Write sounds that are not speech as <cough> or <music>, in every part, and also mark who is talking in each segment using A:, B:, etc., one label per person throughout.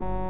A: thank you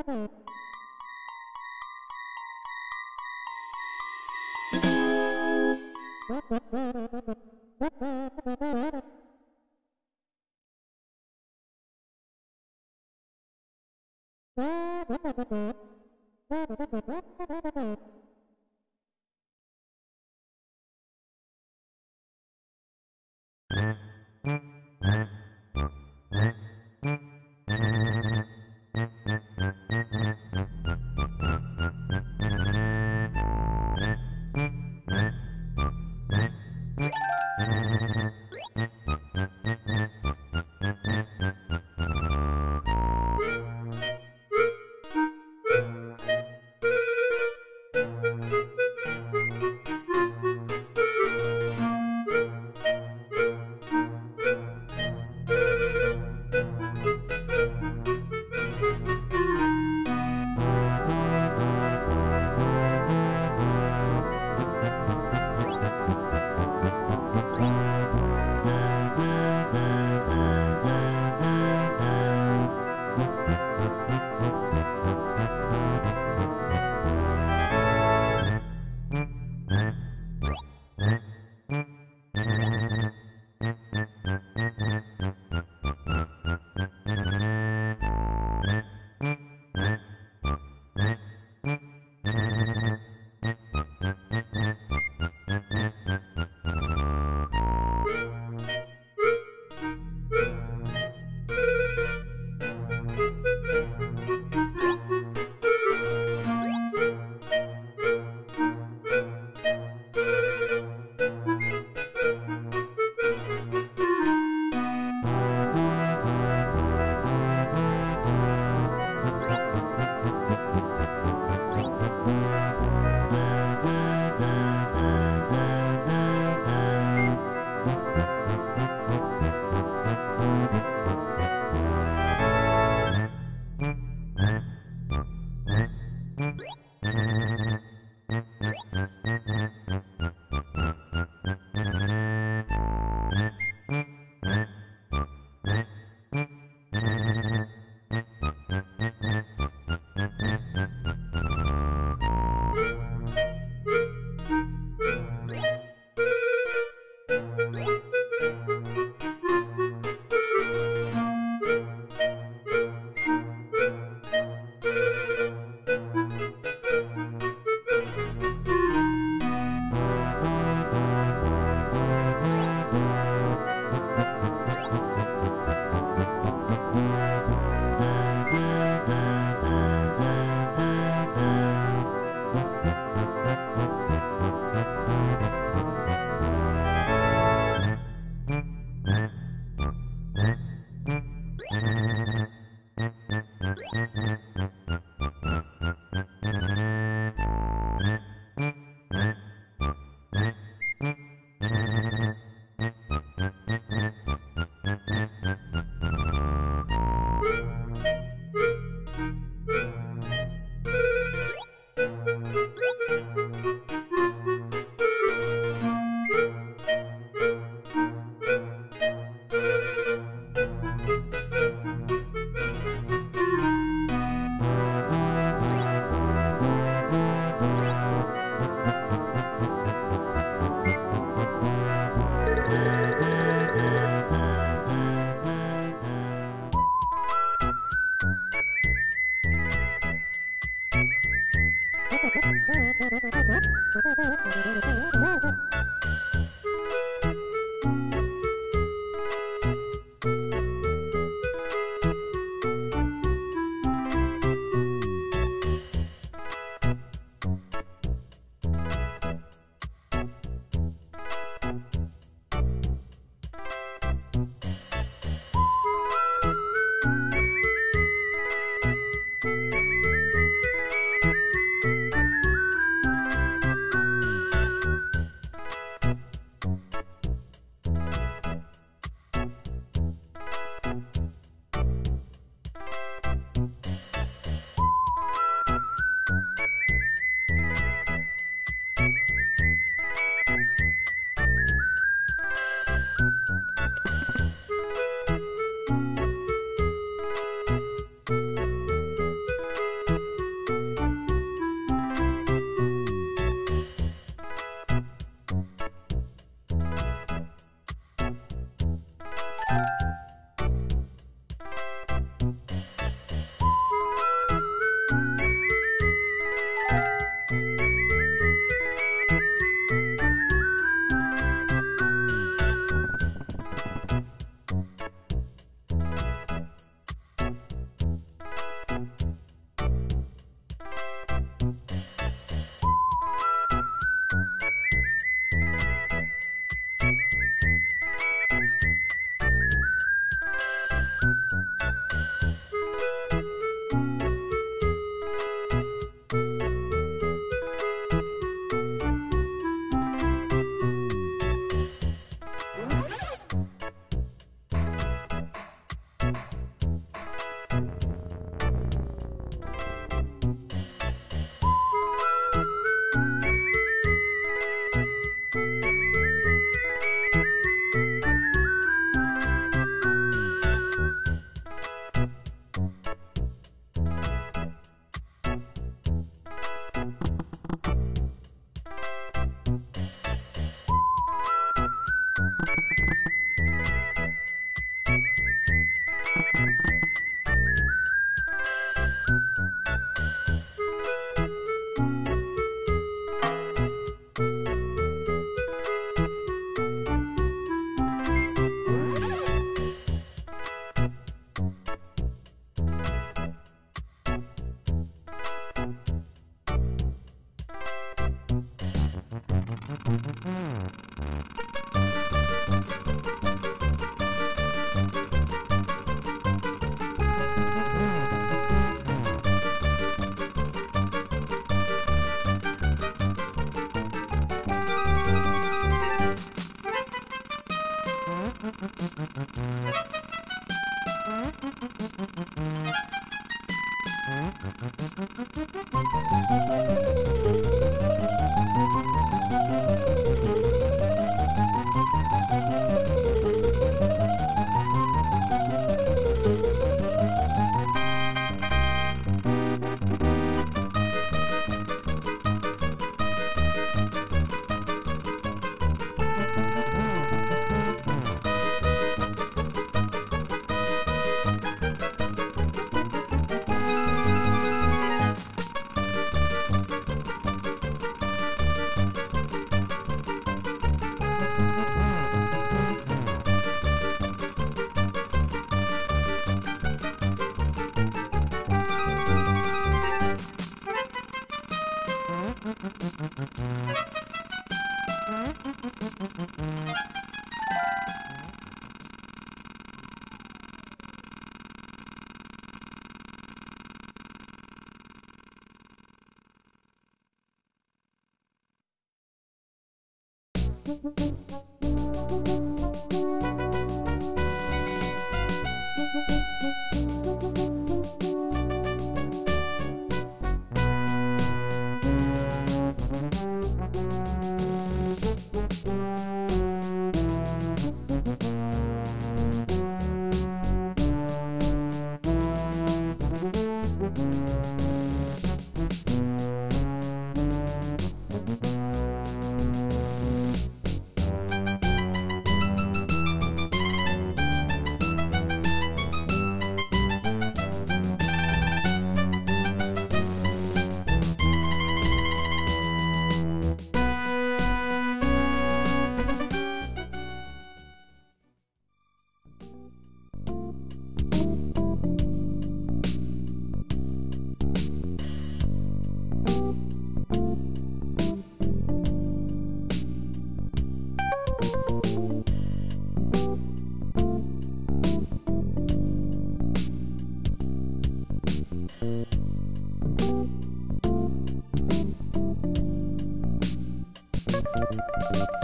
A: Thank you. Thank you. Thank you.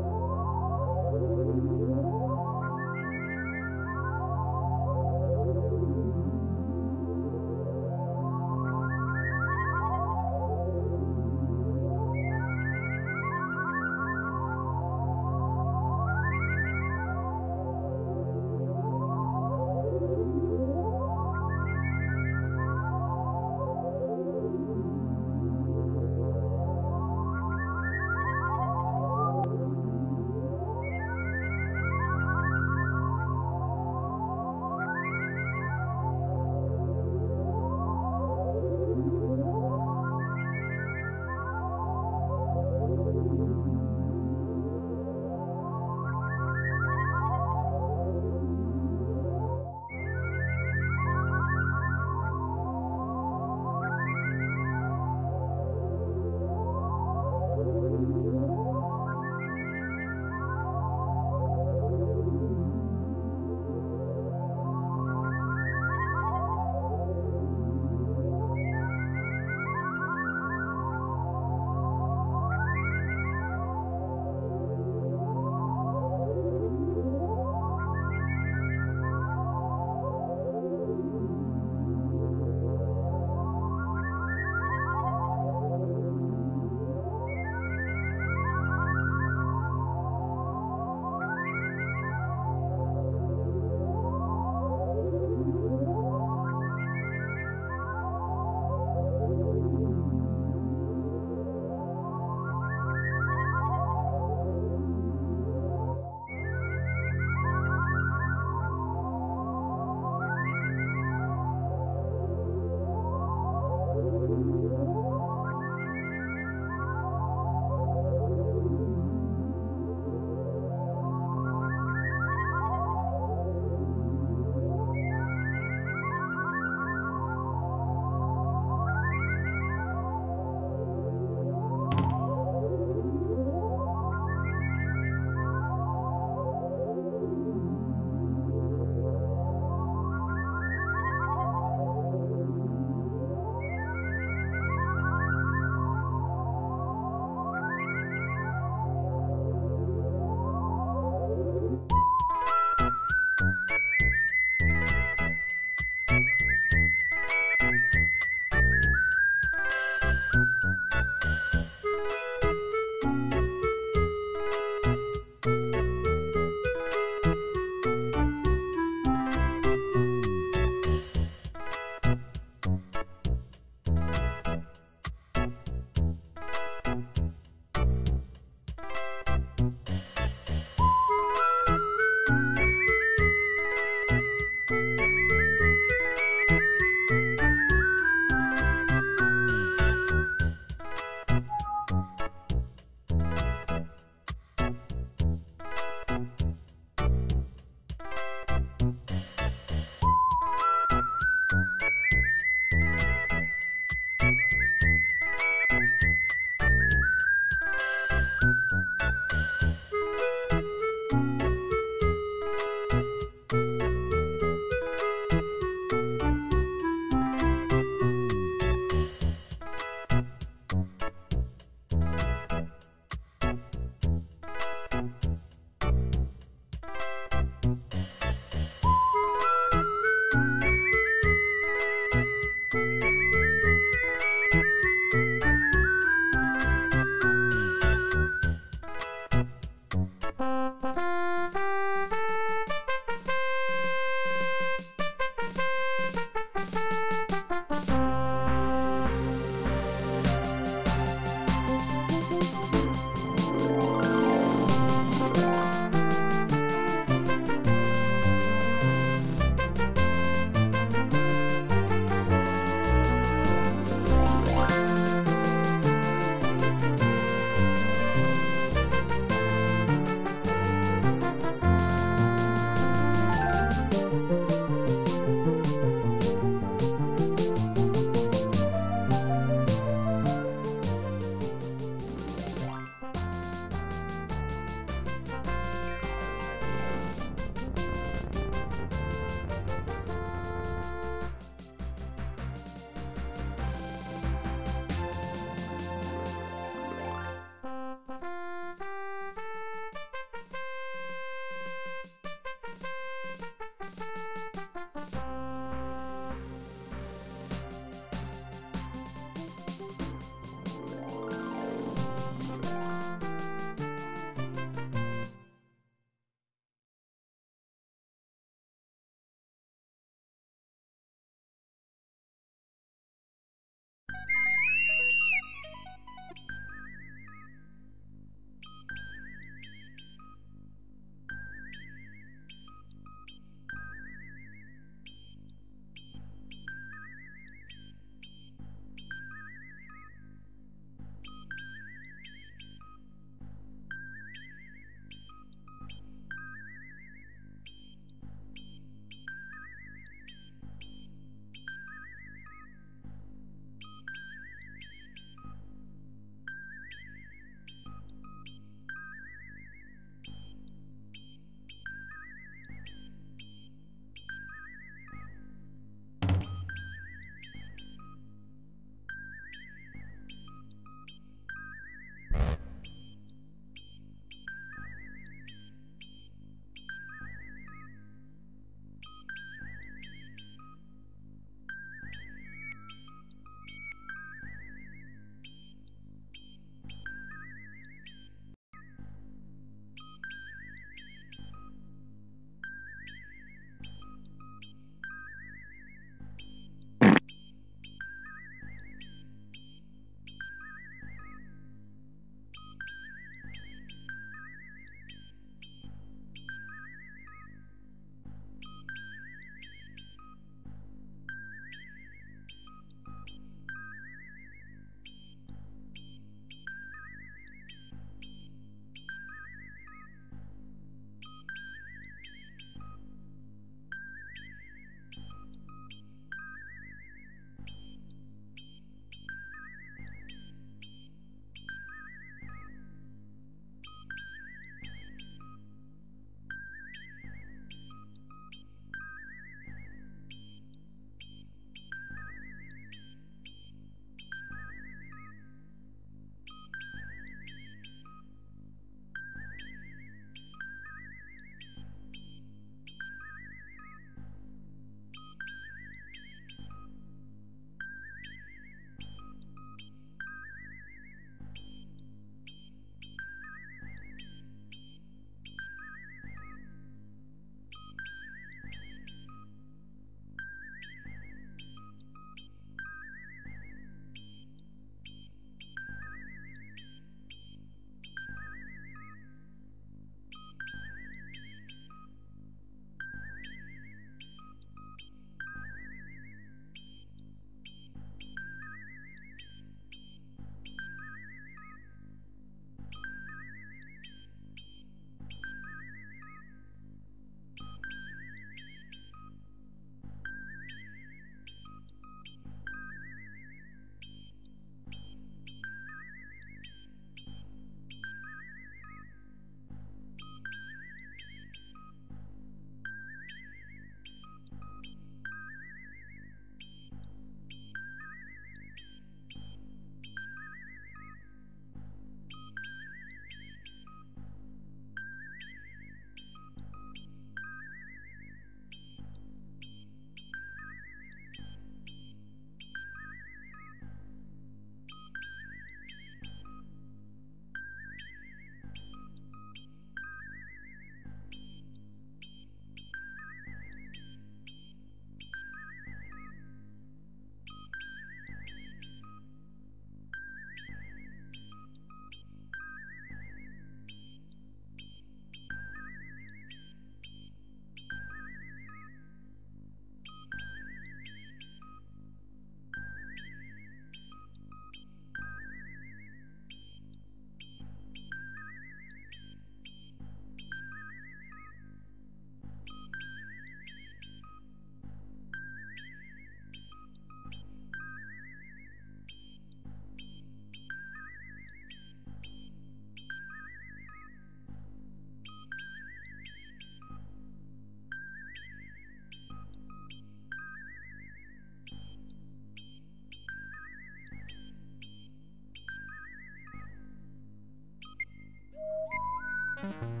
A: thank you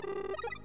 A: Thank you.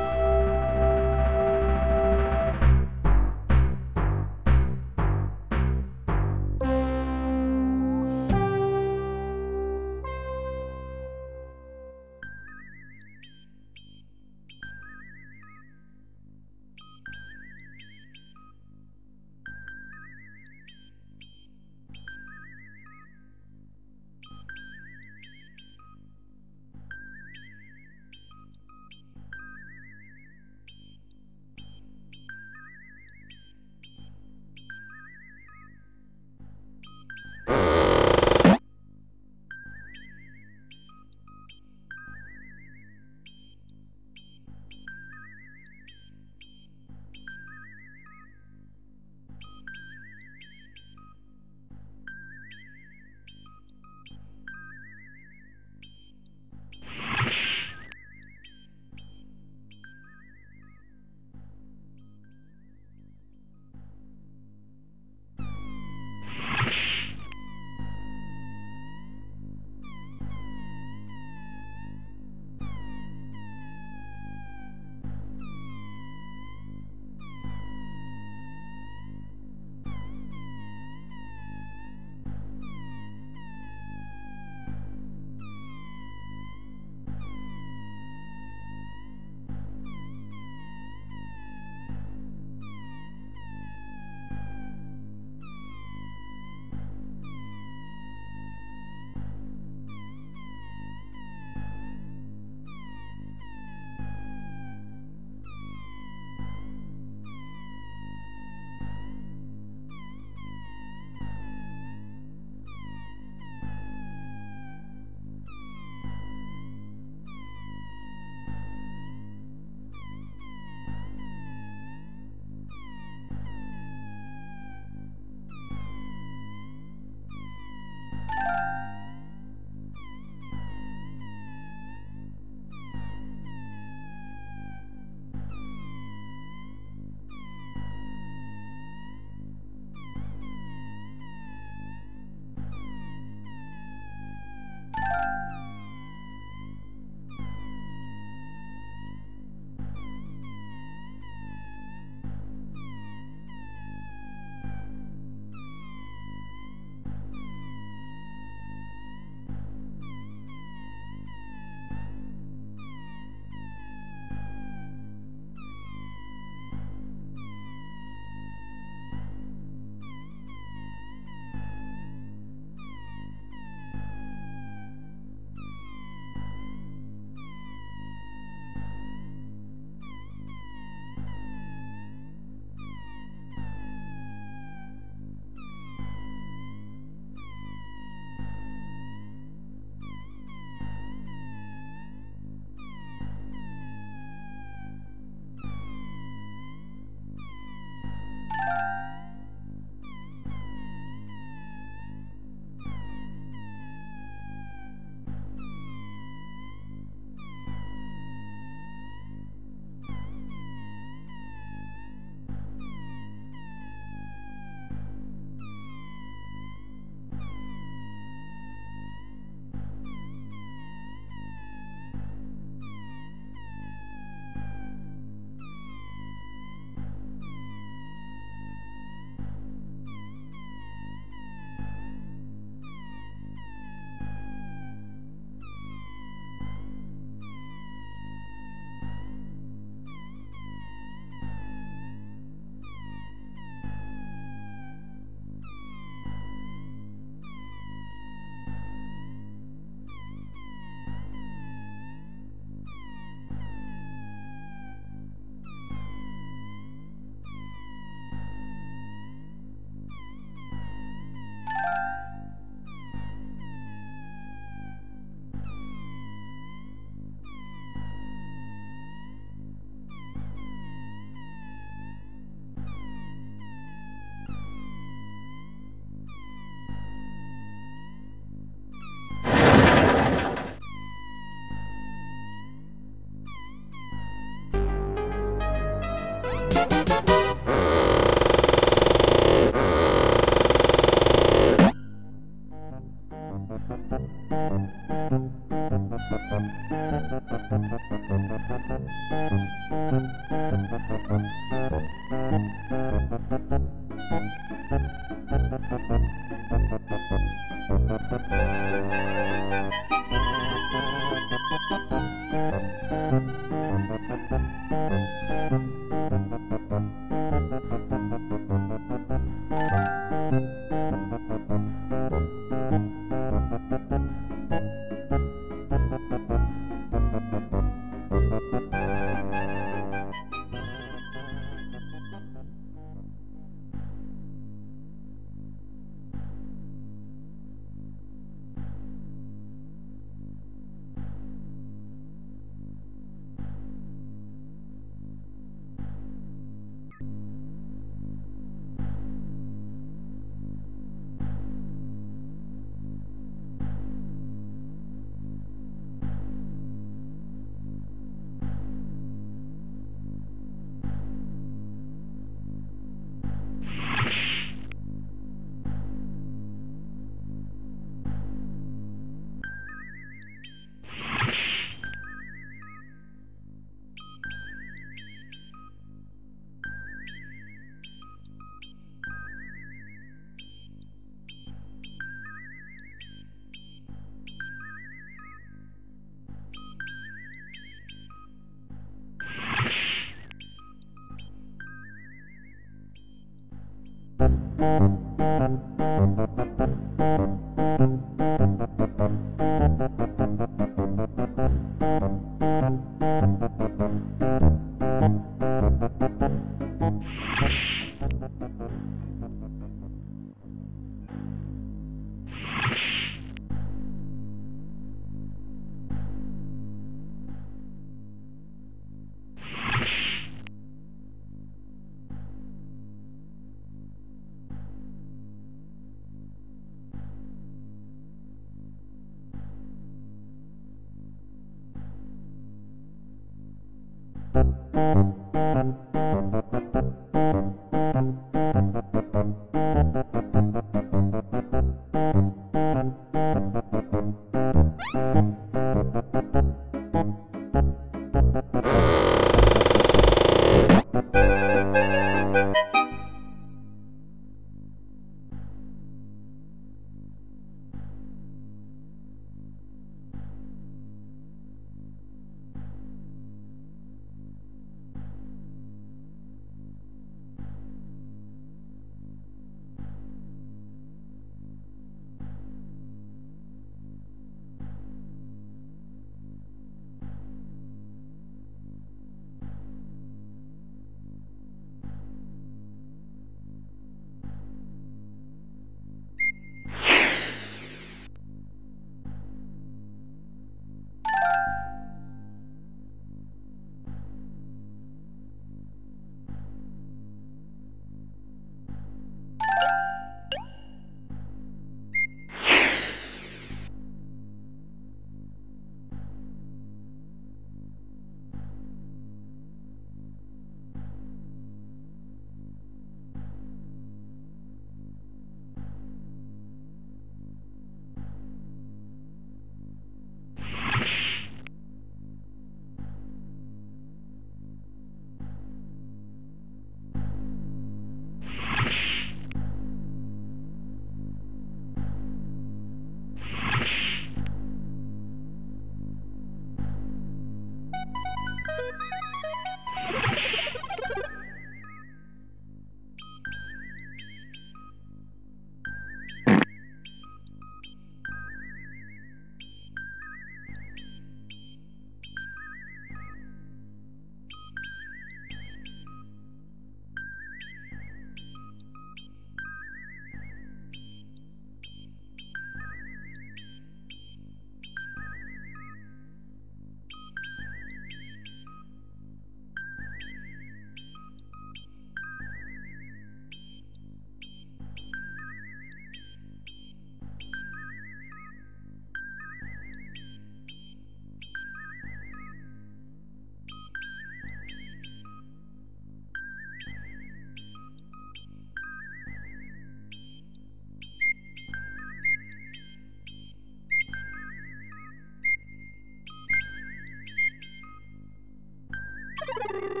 A: Thank you.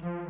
B: Thank you.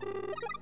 B: Thank you.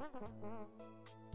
A: Thank you.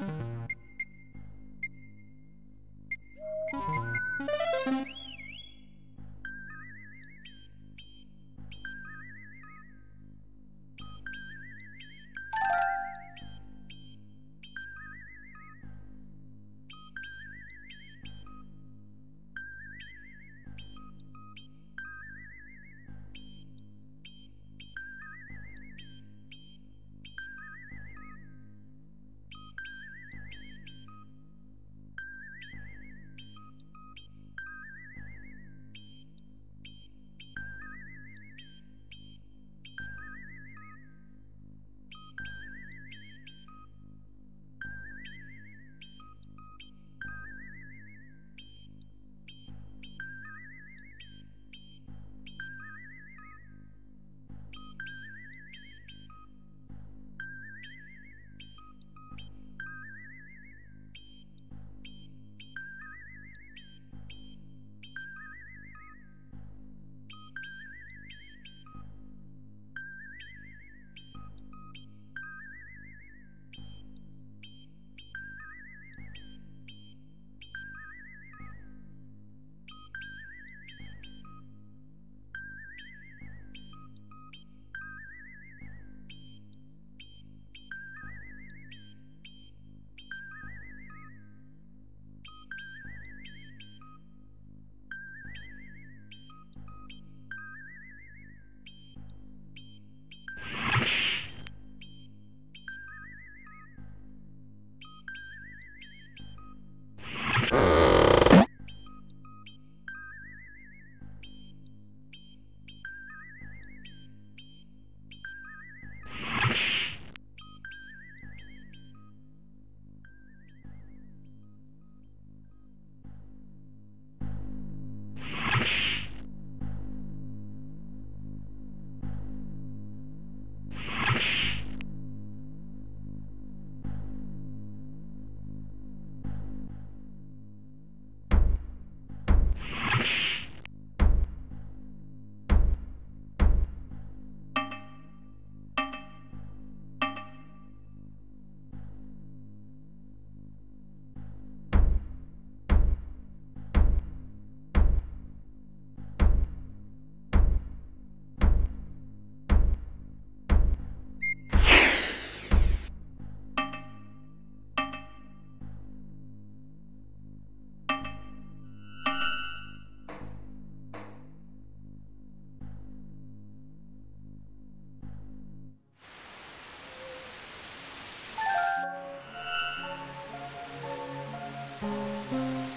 A: thank you Thank you.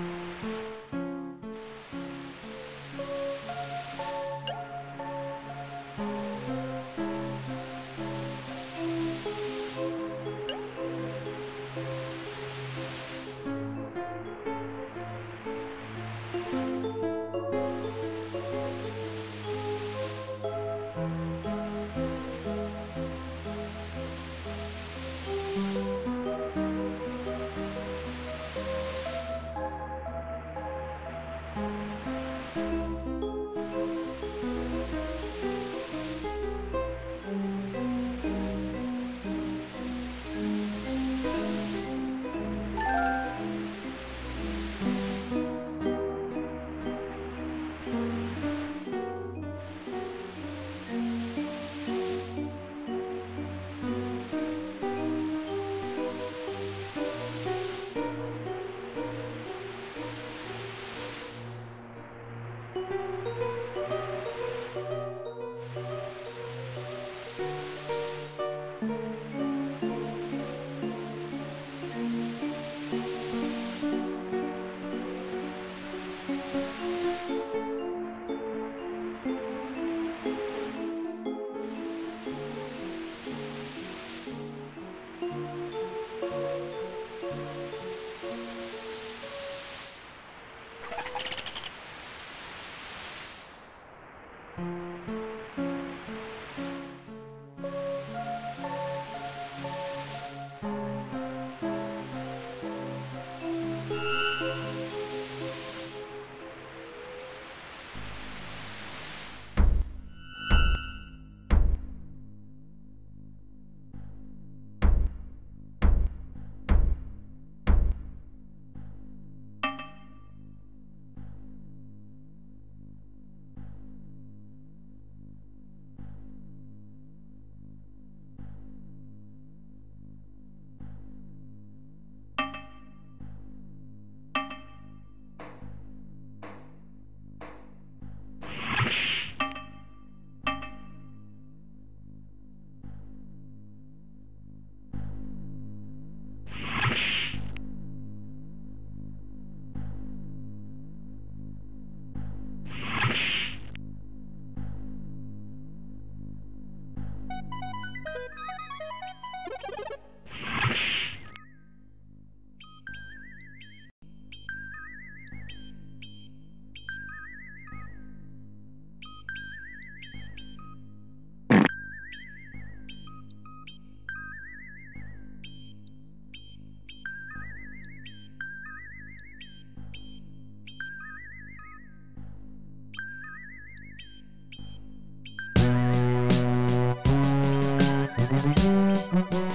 A: thank you Mm-hmm.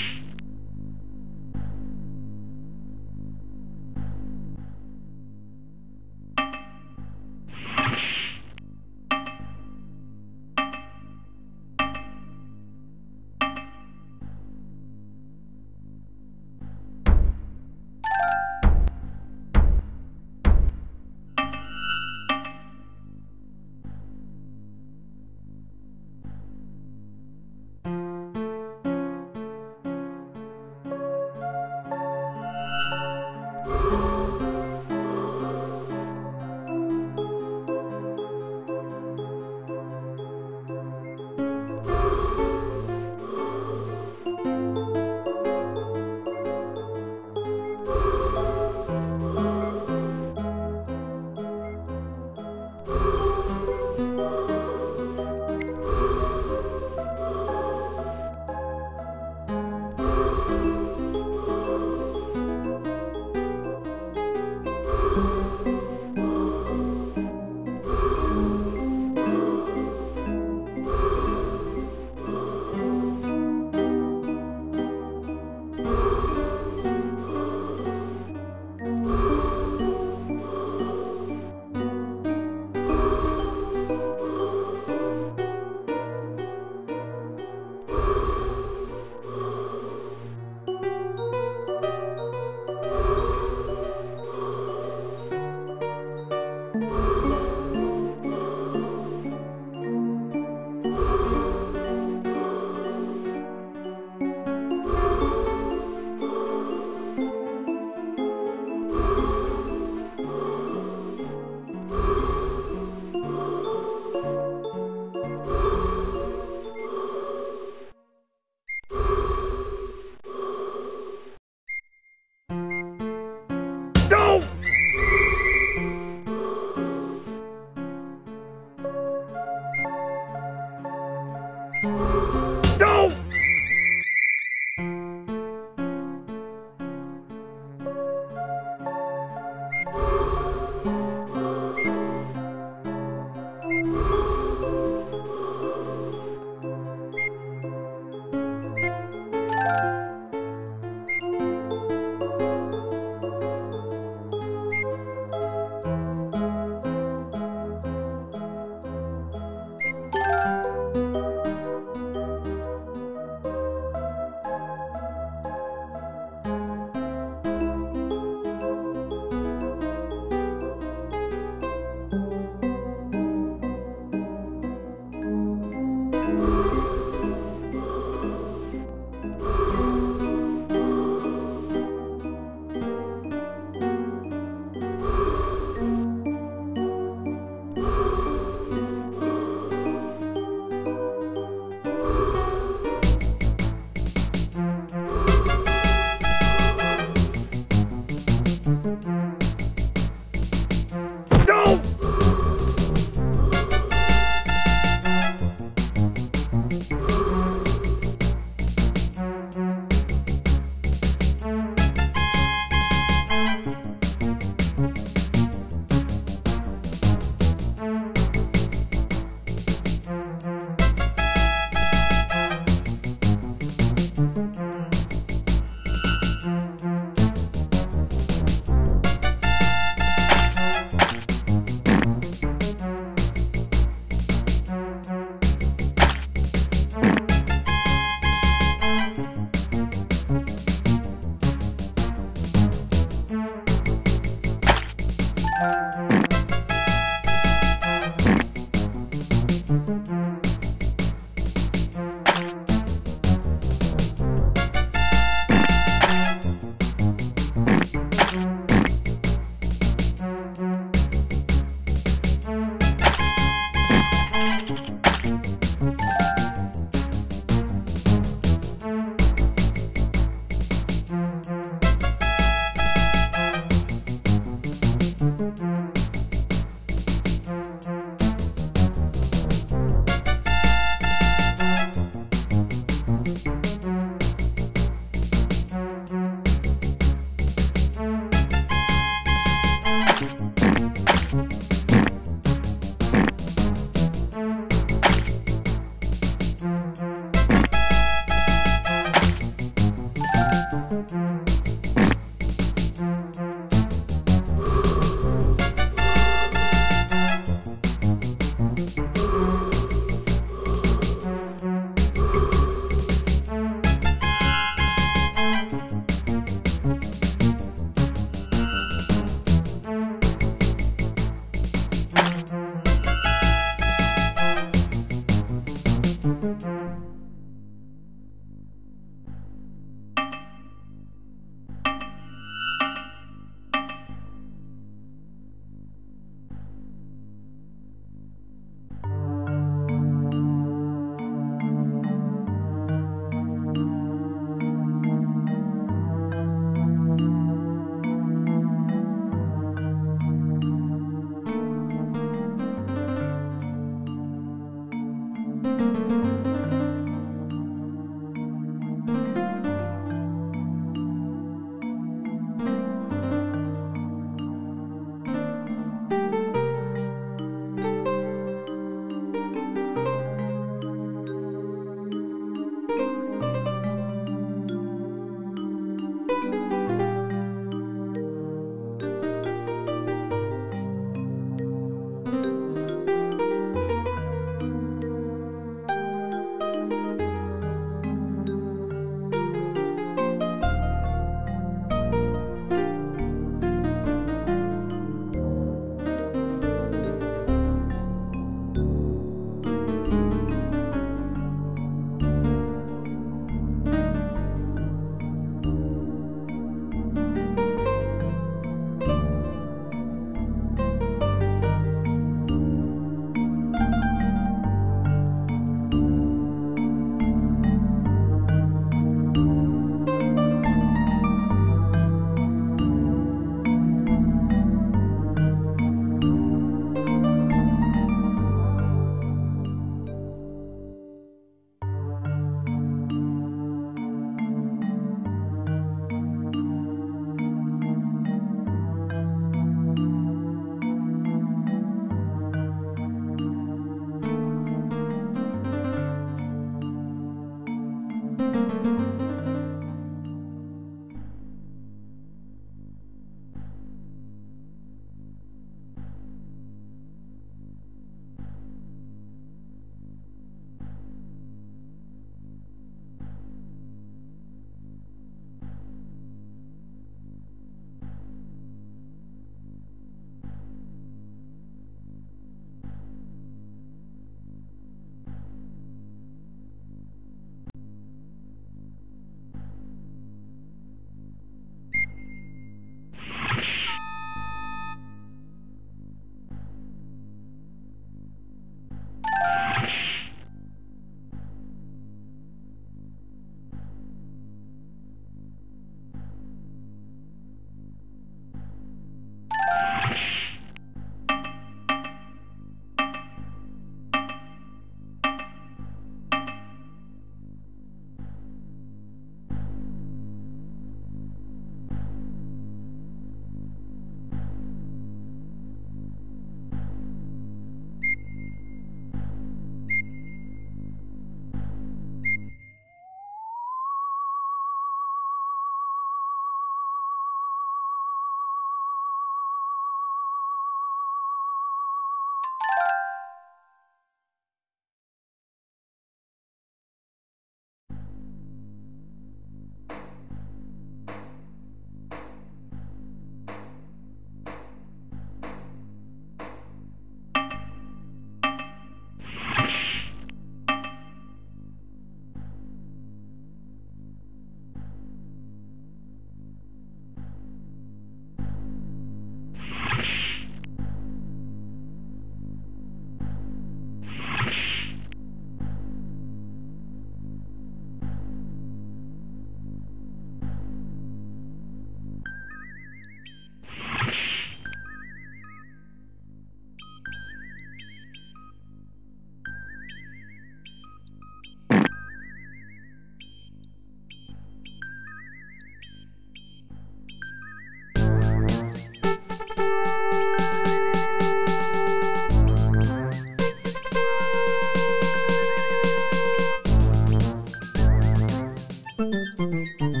A: Thank you.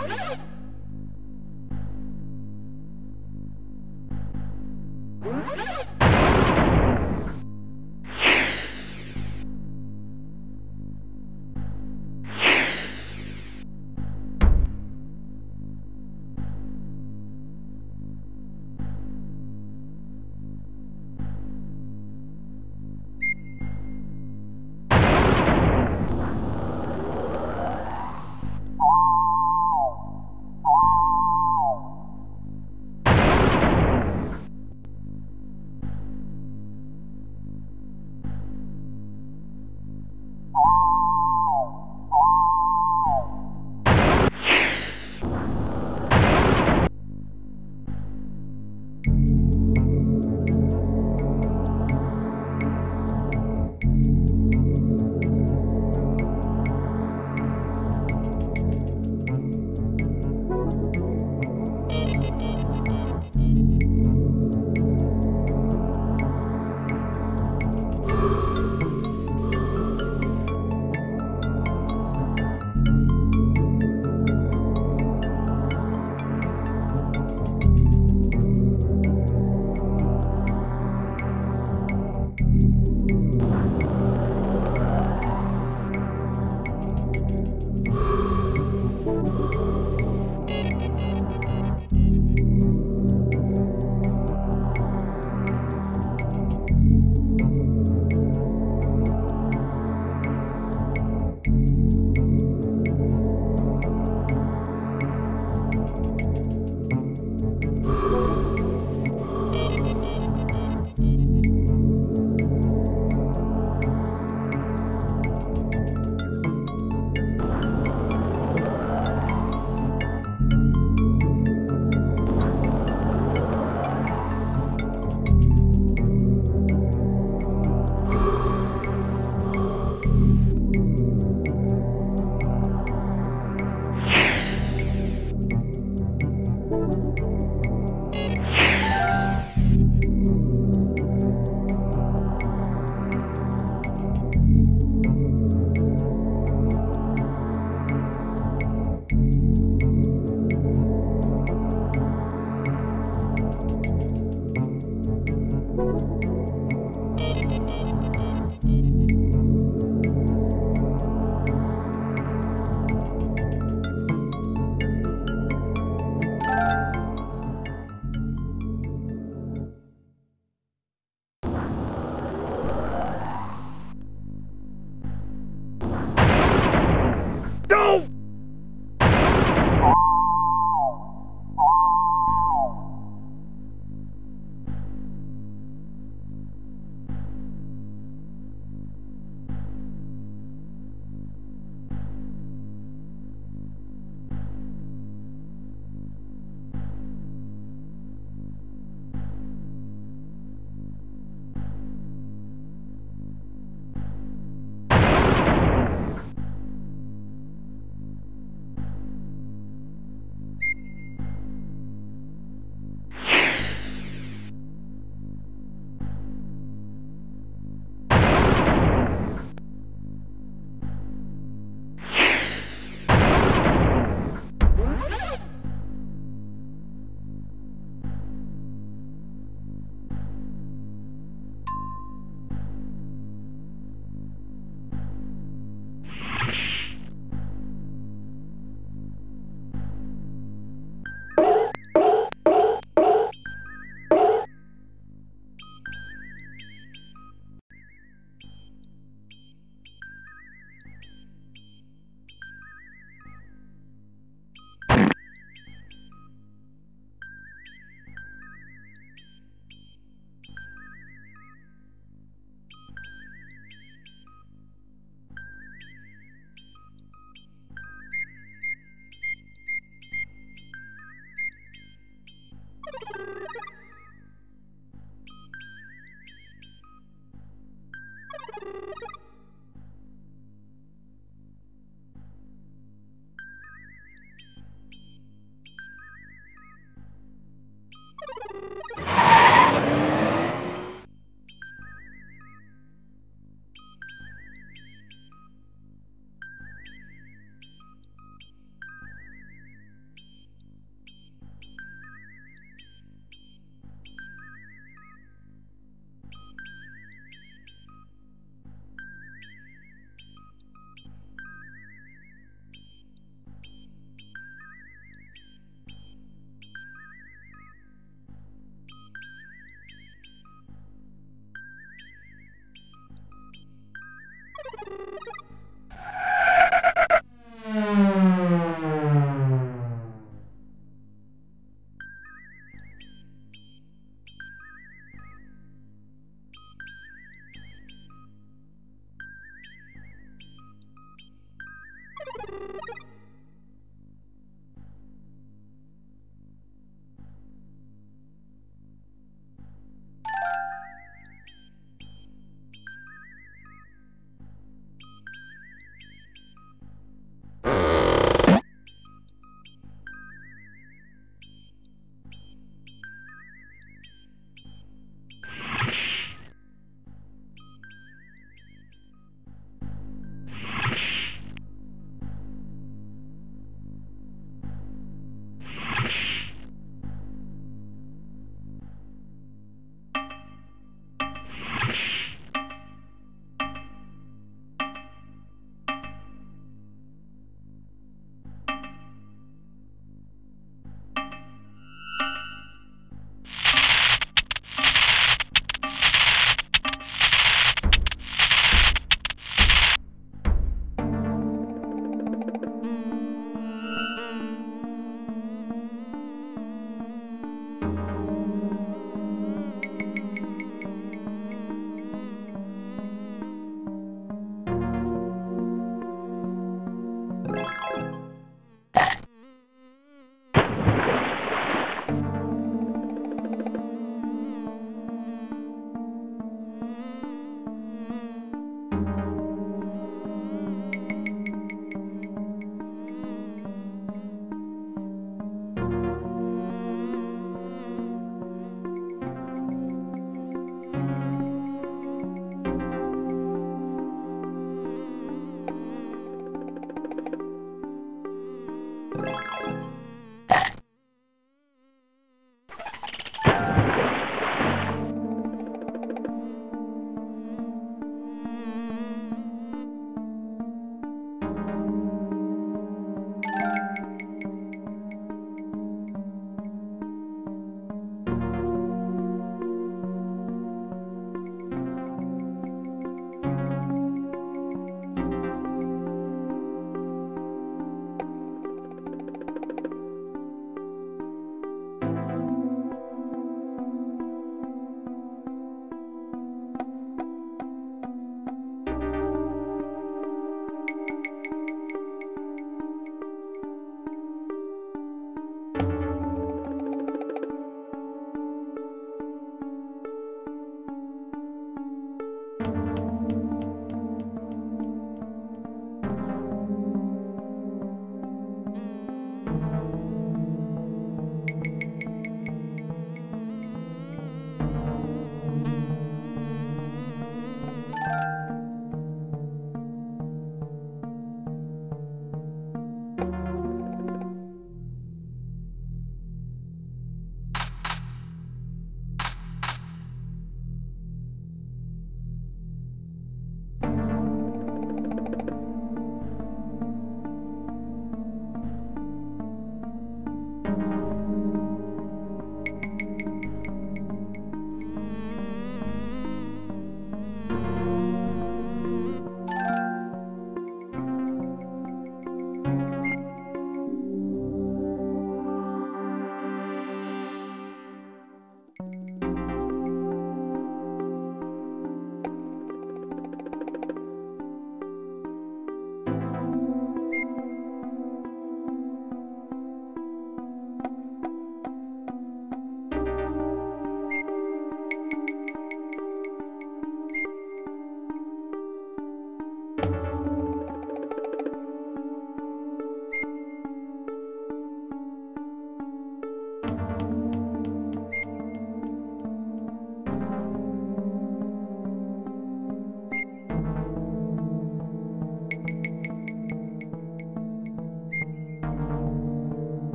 A: Oh,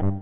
A: Thank you.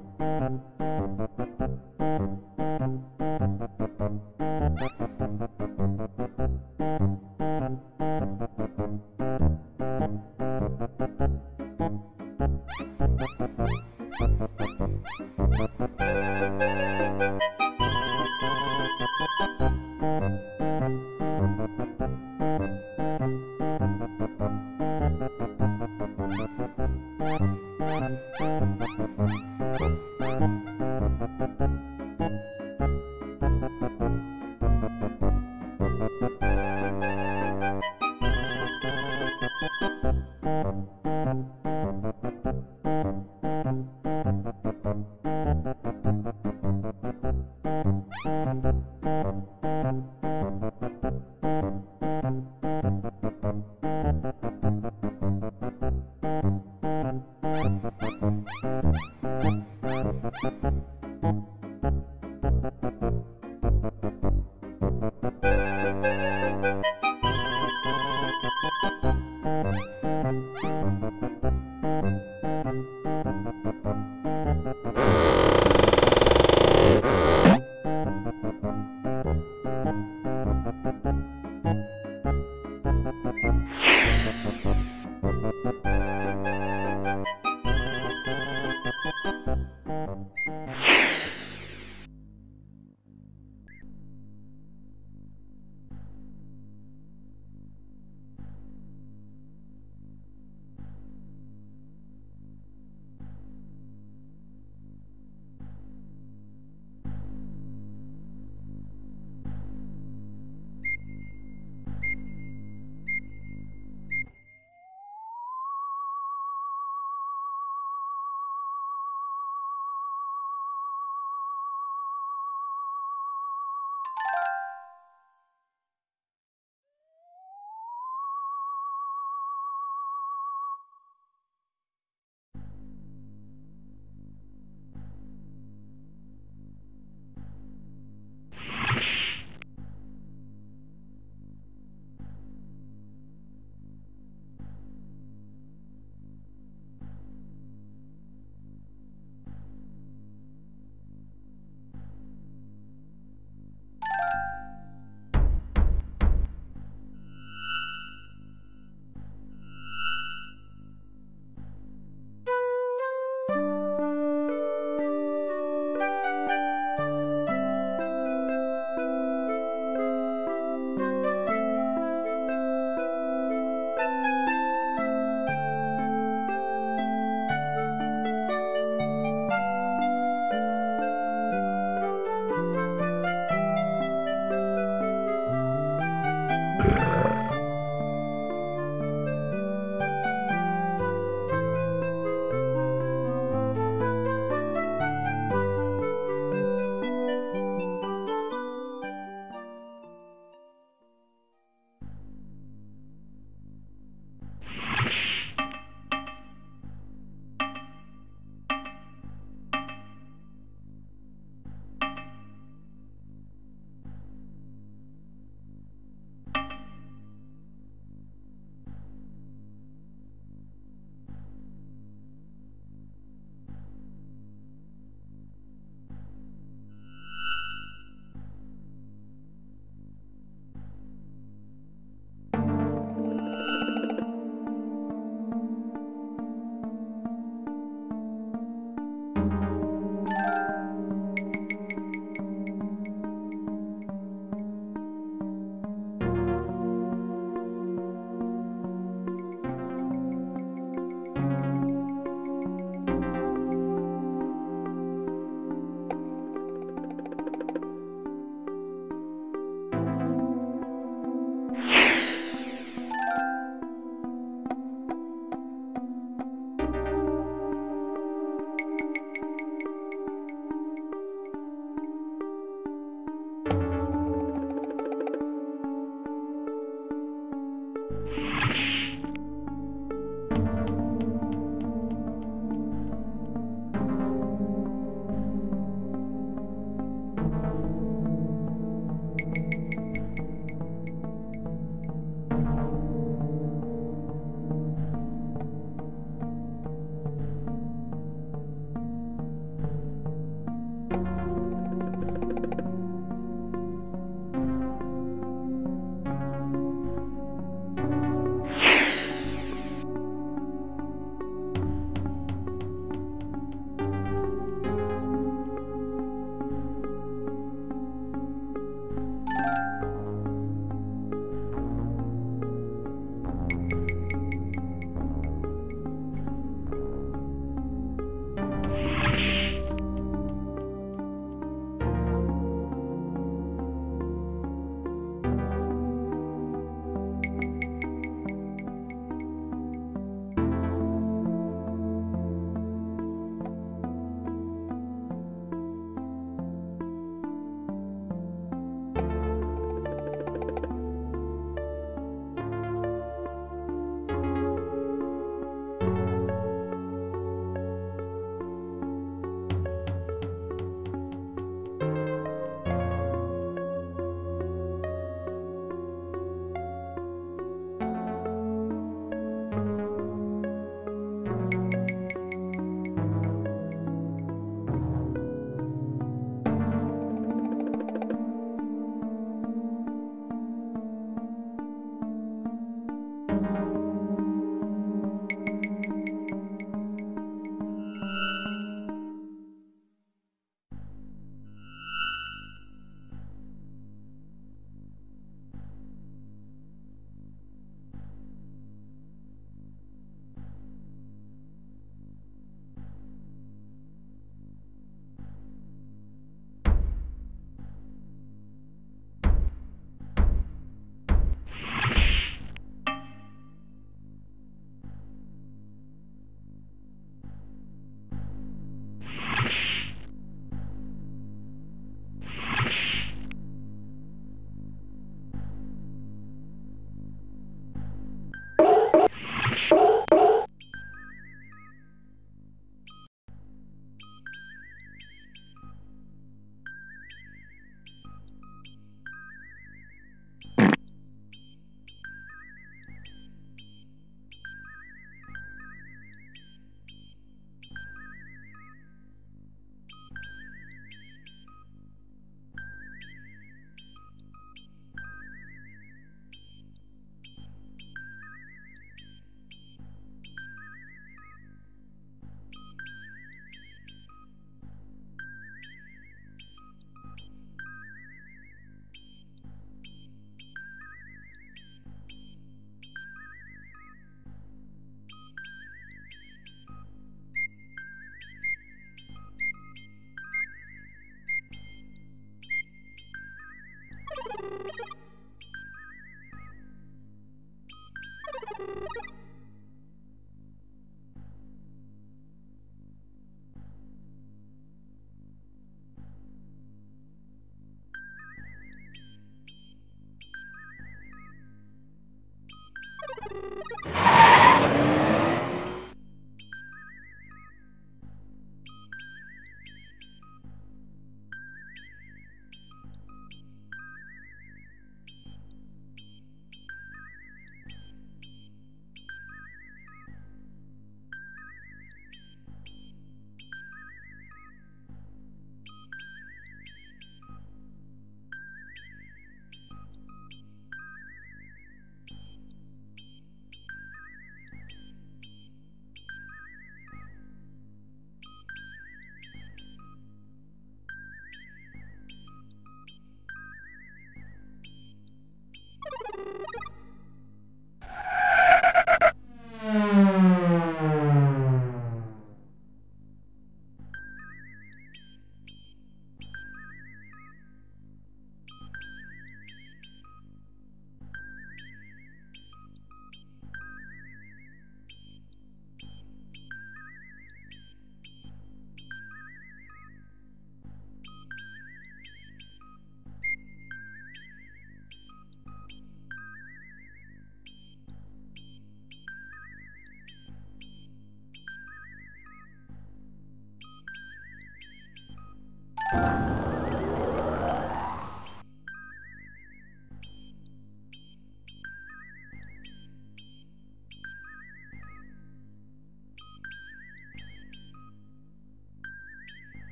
A: you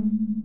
A: Mm-hmm.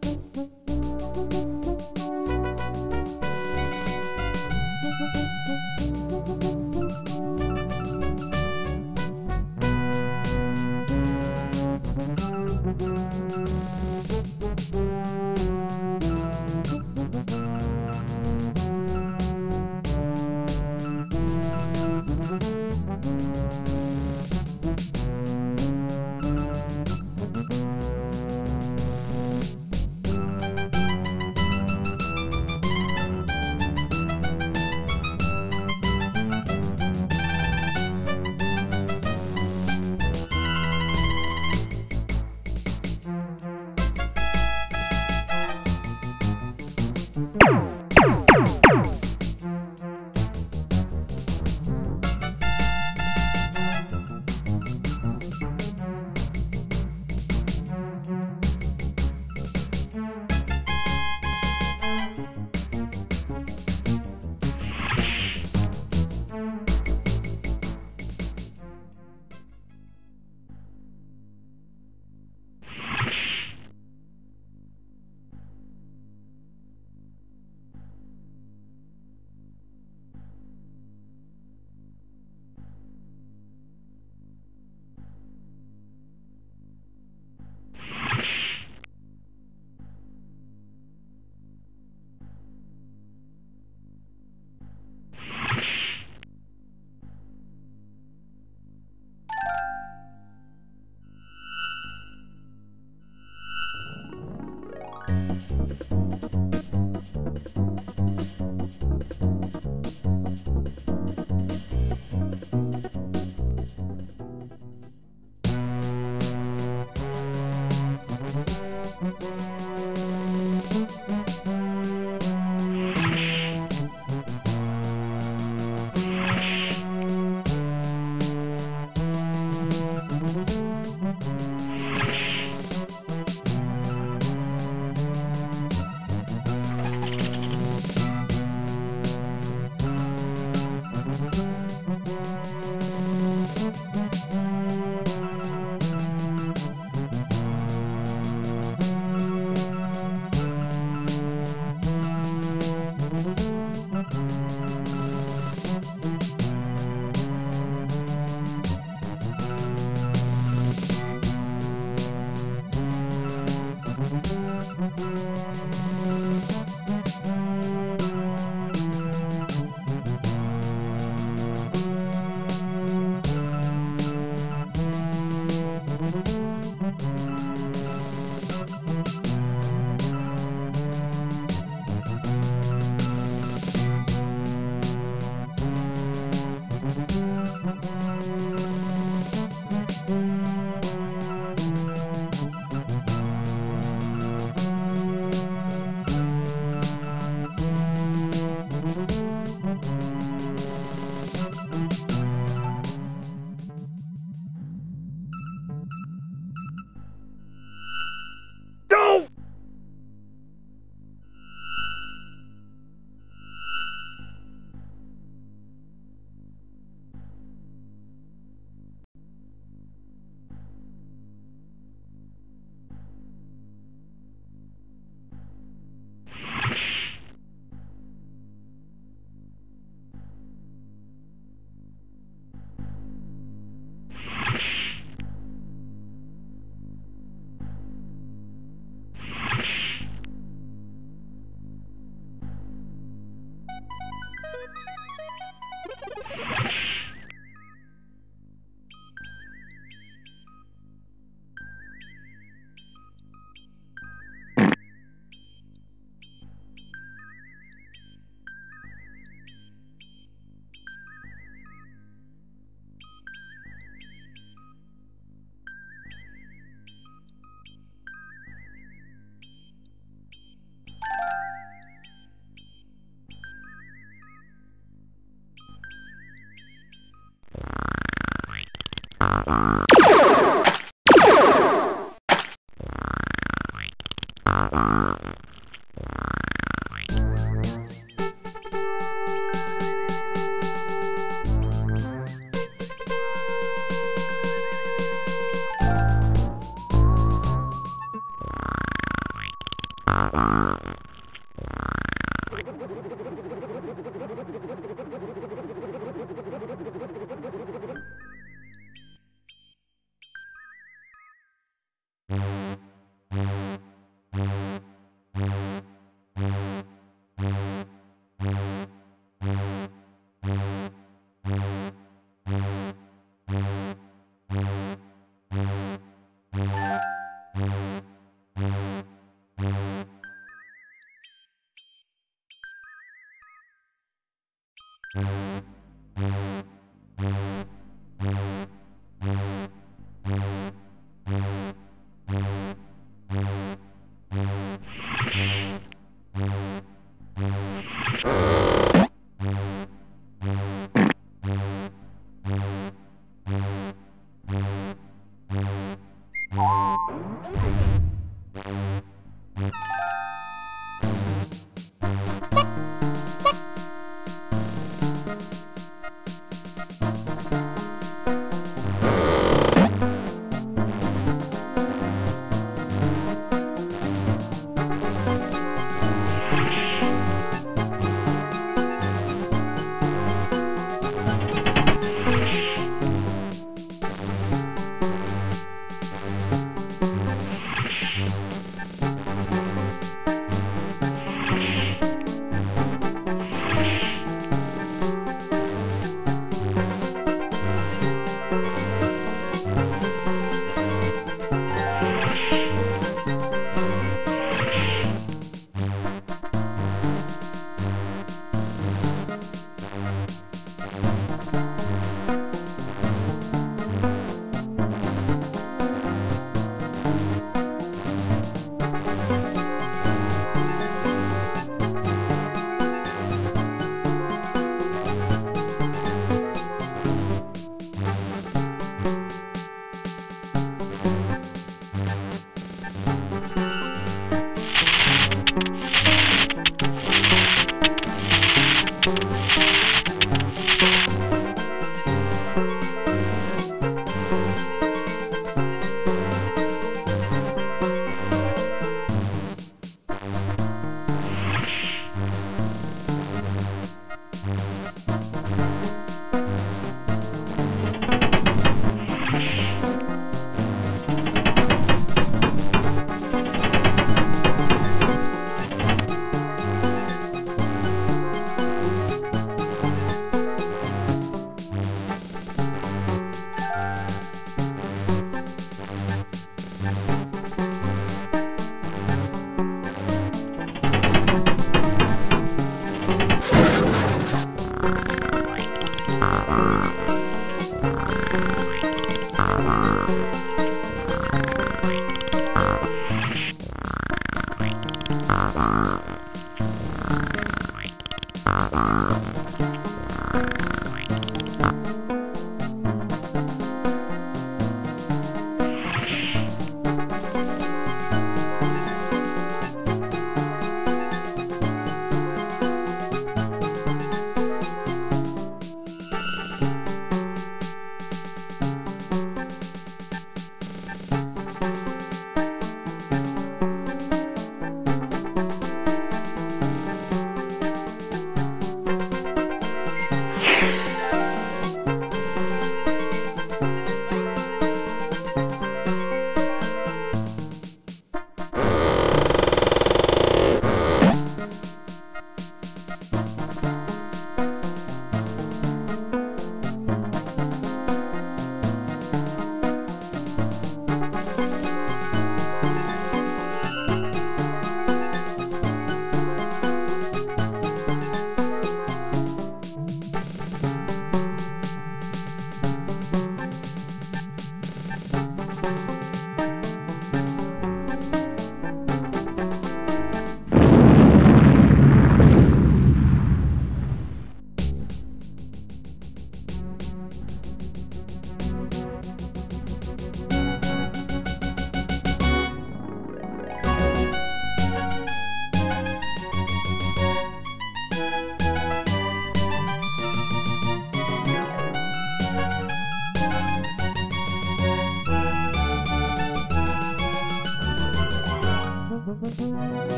A: thank <laughs> you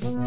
A: Bye.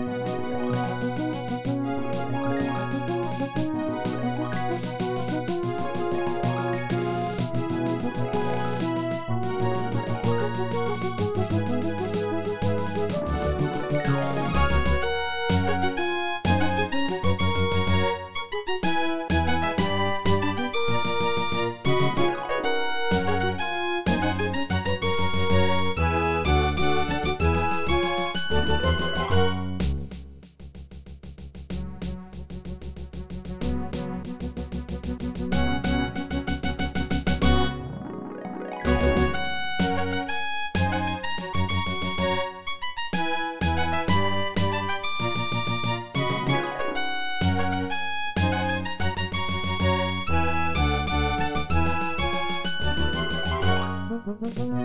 A: Mm-hmm.